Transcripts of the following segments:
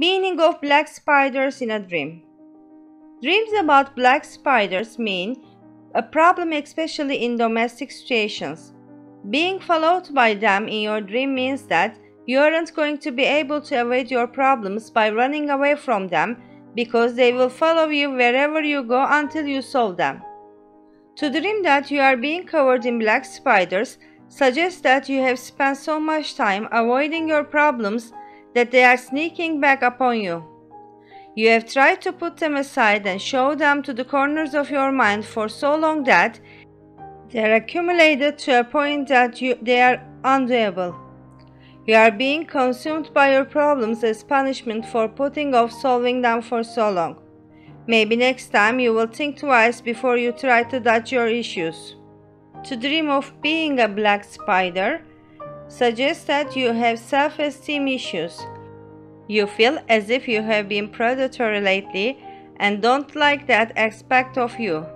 Meaning of black spiders in a dream. Dreams about black spiders mean a problem especially in domestic situations. Being followed by them in your dream means that you aren't going to be able to avoid your problems by running away from them because they will follow you wherever you go until you solve them. To dream that you are being covered in black spiders suggests that you have spent so much time avoiding your problems that they are sneaking back upon you. You have tried to put them aside and show them to the corners of your mind for so long that they are accumulated to a point that you, they are undoable. You are being consumed by your problems as punishment for putting off solving them for so long. Maybe next time you will think twice before you try to dodge your issues. To dream of being a black spider suggests that you have self esteem issues. You feel as if you have been predatory lately and don't like that aspect of you.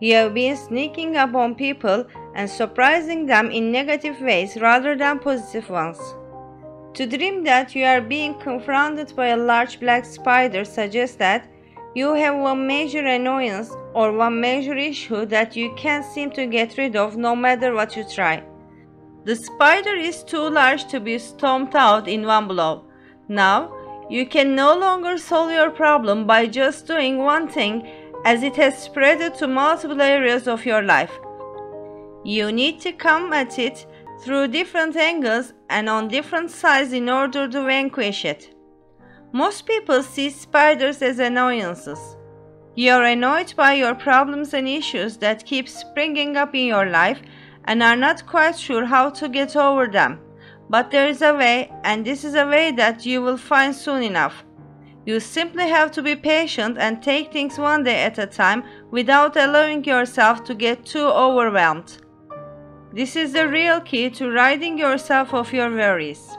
You have been sneaking up on people and surprising them in negative ways rather than positive ones. To dream that you are being confronted by a large black spider suggests that you have one major annoyance or one major issue that you can't seem to get rid of no matter what you try. The spider is too large to be stomped out in one blow. Now, you can no longer solve your problem by just doing one thing as it has spread to multiple areas of your life. You need to come at it through different angles and on different sides in order to vanquish it. Most people see spiders as annoyances. You're annoyed by your problems and issues that keep springing up in your life and are not quite sure how to get over them. But there is a way, and this is a way that you will find soon enough. You simply have to be patient and take things one day at a time without allowing yourself to get too overwhelmed. This is the real key to ridding yourself of your worries.